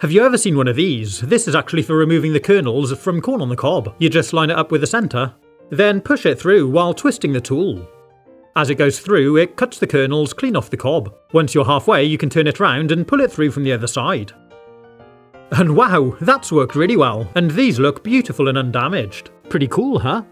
Have you ever seen one of these? This is actually for removing the kernels from corn on the cob. You just line it up with the centre, then push it through while twisting the tool. As it goes through, it cuts the kernels clean off the cob. Once you're halfway, you can turn it round and pull it through from the other side. And wow, that's worked really well, and these look beautiful and undamaged. Pretty cool, huh?